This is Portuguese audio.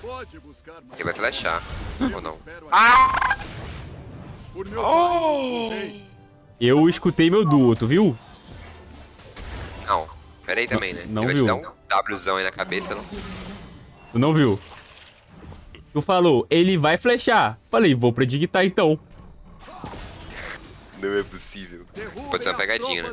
Pode buscar. Ele vai flashar. Ou não? Ah! Oh! Eu escutei meu duo, tu viu? Não. Pera aí também, né? Não Ele vai viu. te dar um Wzão aí na cabeça, não? Tu não viu? Tu falou, ele vai flechar. Falei, vou predictar então. Não é possível. Pode ser uma pegadinha, né?